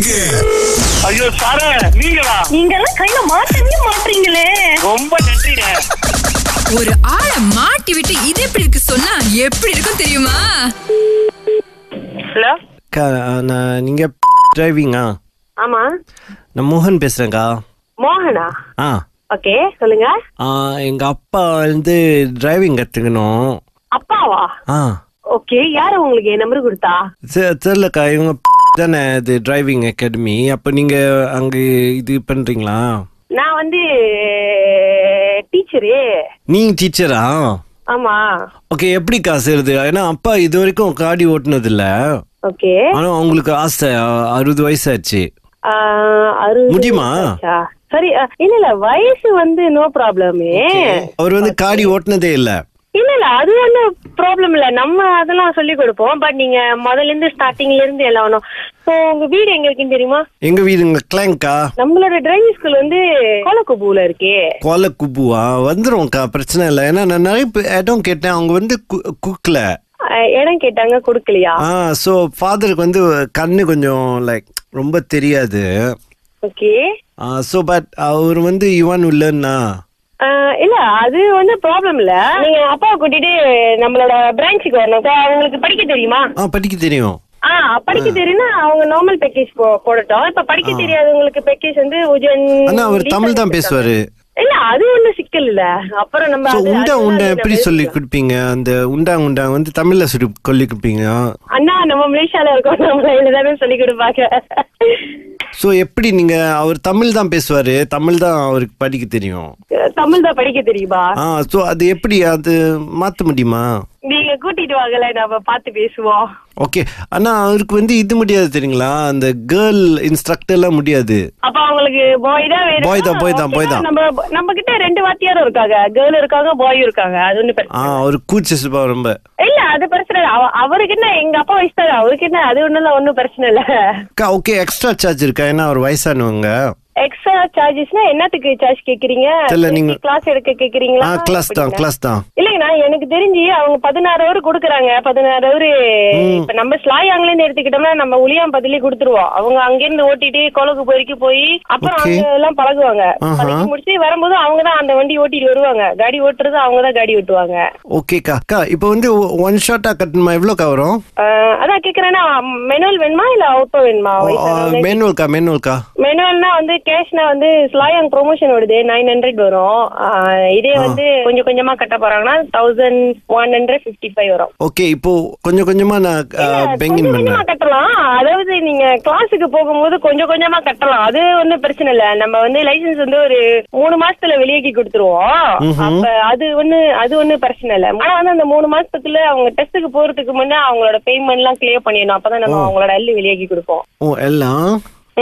இருக்கு. ஐயோ சார நீங்களா? நீங்க எல்லாம் கையில மாட்டவே மாட்டீங்களே. ரொம்ப நன்றிண்ணே ஒரு ஆளை மாட்டி விட்டு இது எப்படி இருக்கு சொன்னா எப்படி இருக்கும் தெரியுமா? ஹலோ? அக்கா நான் நீங்க டிரைவிங்கா ஆமா. நான் மோகன் பேசுறேன்க்கா. மோகனா? ஆ. ஓகே சொல்லுங்க. ஆ, எங்க அப்பா வந்து டிரைவிங் கத்துக்கணும். அப்பாவா? ஆ. ஓகே யாரு உங்களுக்கு என் நம்பர் கொடுத்தா? தெ- தெரியலக்கா இவங்க தானே இது டிரைவிங் அகாடமி அப்போ நீங்க அங்க இது பண்றீங்களா? நான் வந்து டீச்சரு நீங்க டீச்சரா ஆமா. ஓகே எப்படிக்கா செய்யுது ஏன்னா அப்பா இது வரைக்கும் காடி ஓட்டுனது இல்ல ஓகே. ஆனா அவங்களுக்கு ஆசை அறுபது வயசாச்சு. அறுபது முடியுமா? ஆச்சா? சரி இல்ல இல்ல வயசு வந்து நோ ப்ராப்ளமே அவர் வந்து காடி ஓட்டுனதே இல்ல. இல்ல அது ஒன்றும் ப்ராப்ளம் இல்ல. நம்ம அதெல்லாம் சொல்லி கொடுப்போம். பட் நீங்க முதல்ல இருந்து ஸ்டார்டிங்ல இருந்து எல்லாம் ஒன்றும் ஸோ உங்க வீடு எங்க இருக்குன்னு தெரியுமா? எங்க வீடுங்க கிளாங்கா நம்மளோட டிரைவிங் ஸ்கூல் வந்து கோலக்குபூல இருக்கே. கோல குப்புவா வந்துரும்க்கா பிரச்சனை இல்லை. ஏன்னா நான் நிறைய இடம் கேட்டேன். அவங்க வந்து குக்ல அஹ், இடம் கேட்டாங்க கொடுக்கலையா? ஆ ஸோ ஃபாதருக்கு வந்து கண்ணு கொஞ்சம் லைக் ரொம்ப தெரியாது. ஓகே ஸோ பட் அவர் வந்து யுவான் உள்ளன்னா? இல்ல அது வந்து ப்ராப்ளம் இல்ல. நீங்க அப்பாவை கூட்டிட்டு நம்மளோட பிரான்ச்சுக்கு வரணும். அவங்களுக்கு படிக்க தெரியுமா? படிக்க தெரியும். ஆ படிக்க தெரியும்னா அவங்க நார்மல் பேக்கேஜ் போடட்டும். இப்ப படிக்க தெரியாதவங்களுக்கு பேக்கேஜ் வந்து உஜன் அவர் தமிழ் தான் பேசுவாரு. இல்ல அது ஒண்ணும் சிக்கல் இல்ல. அப்புறம் நம்ம உண்டா உண்டா எப்படி சொல்லி கொடுப்பீங்க? அந்த உண்டா உண்டா வந்து தமிழ்ல சொல்லி சொல்லி கொடுப்பீங்க? அண்ணா நம்ம மலேசியால இருக்கோம். நம்மள இதுதானே சொல்லி கொடுப்பாங்க. ஸோ எப்படி நீங்க அவர் தமிழ் தான் பேசுவாரு. தமிழ் தான் அவருக்கு படிக்க தெரியும். தமிழ் தான் படிக்க தெரியுமா? ஆ ஸோ அது எப்படி? அது மாற்ற முடியுமா? நீங்க கூட்டிட்டு வாங்கல நம்ம பார்த்து பேசுவோம். ஓகே ஆனா அவருக்கு வந்து இது முடியாது தெரியுங்களா? அந்த கேர்ள் இன்ஸ்ட்ரக்டர்லாம் முடியாது. அப்ப அவங்களுக்கு பாய் தான் வேணும்? Boy தான், boy தான், boy தான். நம்ம நம்ம கிட்ட ரெண்டு வாத்தியாரும் இருக்காங்க. கேர்ள் இருக்காங்க பாய் இருக்காங்க. அது ஒண்ணு ஆ அவர் கூச்ச சுபாவம் ரொம்ப. இல்ல அது பிரச்சனை இல்ல. அவ- அவருக்கு என்ன எங்க அப்பா வயசு அவருக்கு என்ன அது ஒண்ணும் ஒண்ணும் பிரச்சனை இல்ல. ஓகே எக்ஸ்ட்ரா சார்ஜ் இருக்கா? ஏன்னா அவர் வயசானவங்க. எக்ஸ்ட்ரா சார்ஜஸ்னா என்னத்துக்கு சார்ஜ் கேக்குறீங்க? தெரியல, நீங்க- கிளாஸ் எடுக்க கேக்குறீங்களா? ஆ கிளாஸ் தான் எப்படிங்க? கிளாஸ் தான். இல்லைங்கண்ணா எனக்கு தெரிஞ்சு அவங்க பதினாறு கொடுக்குறாங்க. பதினாறு இப்ப நம்ம இருந்து எடுத்துக்கிட்டோம்னா நம்ம உளியாம் பதிலே கொடுத்துருவோம். அவங்க ஓட்டிட்டு கோலக்கு போய்க்கு போய் அப்புறம் எல்லாம் பழகுவாங்க. பழகி முடிச்சு வரும்போது அவங்க தான் அந்த வண்டி ஓட்டிட்டு வருவாங்க. காடி ஓட்டுறது அவங்க தான் காடி ஓட்டுவாங்க. ஓகேக்கா அக்கா. இப்போ வந்து ஒன் ஷாட்டா கட்டணுமா? எவ்வளோக்கா வரும்? ஆஹ் அதான் கேக்குறேன்னா மெனுவல் வேணுமா இல்ல அவுட்டோ வேணுமா? மேனுவல்க்கா மேனுவல்க்கா மெனுவல்னா வந்து வந்து ஸ்லாயாங் ப்ரொமோஷன் வருது நைன் ஹண்ட்ரட் வரும். இதே வந்து கொஞ்சம் கொஞ்சமா கட்ட போறாங்கன்னா thousand one hundred fifty five வரும். ஓகே இப்போ கொஞ்சம் கொஞ்சமா நான் பெங்கின் கொஞ்சம் கட்டலாம். அதாவது நீங்க கிளாஸுக்கு போகும்போது கொஞ்சம் கொஞ்சமா கட்டலாம். அது ஒண்ணும் பிரச்சனை இல்ல. நம்ம வந்து லைசென்ஸ் வந்து ஒரு மூணு மாசத்துல வெளியேக்கி கொடுத்துருவோம். அப்ப அது ஒண்ணு அது ஒண்ணு பிரச்சனை இல்ல. ஆனா வந்து அந்த மூணு மாசத்துக்குள்ள அவங்க டெஸ்ட்டுக்கு போறதுக்கு முன்னே அவங்களோட பேமெண்ட் எல்லாம் கிளியர் பண்ணிடணும். அப்பதான் நம்ம அவங்களோட அள்ளி வெளியேக்கி கொடுப்போம். ஓ எல்லாம்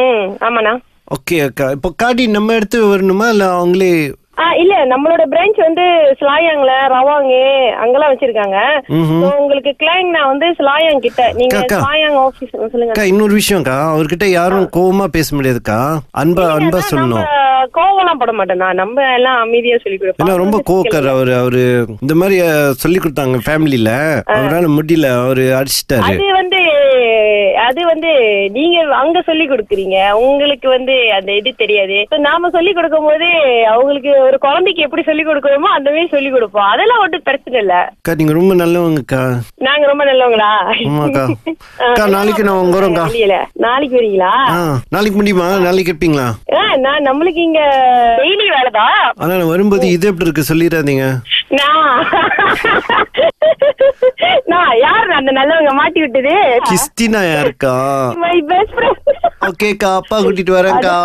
ம் ஆமாண்ணா. ஓகே அக்கா. இப்போ காடி நம்ம எடுத்து வரணுமா? இல்லை அவங்களே ஆ இல்ல. நம்மளோட பிரான்ச் வந்து ஸ்லாயாங்ல ரவாங்கு அங்கெல்லாம் வச்சிருக்காங்க. உங்களுக்கு கிளைண்ட் நான் வந்து ஸ்லாயாங் கிட்ட. நீங்க. ஸ்லாயாங் ஆபீஸ் சொல்லுங்க. அக்கா இன்னொரு விஷயம்க்கா அவர்கிட்ட யாரும் கோவமா பேச முடியாதுக்கா அன்பா அன்பா சொல்லணும். கோவம்லாம் பட மாட்டேன். நம்ம எல்லாம் அமைதியா சொல்லி ஏன்னா கொடுப்போம் ரொம்ப கோவக்கார் அவரு. அவரு இந்த மாதிரி சொல்லி கொடுத்தாங்க ஃபேமிலில அவரால முடியல. அவரு அடிச்சிட்டாரு. அது வந்து நீங்க அங்க சொல்லி கொடுக்குறீங்க. உங்களுக்கு வந்து அந்த இது தெரியாது. நாம சொல்லி கொடுக்கும் போது அவங்களுக்கு ஒரு குழந்தைக்கு எப்படி சொல்லி கொடுக்கணுமோ அந்த மாதிரி சொல்லி கொடுப்போம். அதெல்லாம் ஒன்றும் பிரச்சனை இல்ல. நீங்க ரொம்ப நல்லவங்கக்கா. நாங்க ரொம்ப நல்லவங்களா? ஆமாக்கா. நாளைக்கு நான் உங்க வரோம்க்கா நாளைக்கு வரீங்களா? நாளைக்கு முடியுமா? நாளைக்கு ஆ, நான் நம்மளுக்கு இங்க டெய்லி வேலைதான் ஆனா வரும்போது இது எப்படி இருக்கு? சொல்லிடாதீங்க. நான் அந்த நல்லவங்க மாட்டி விட்டது. கிறிஸ்டினா யாருக்கா? மை பெஸ்ட் ஃப்ரெண்ட் ஓகேக்கா அப்பா கூட்டிட்டு வரேன்க்கா.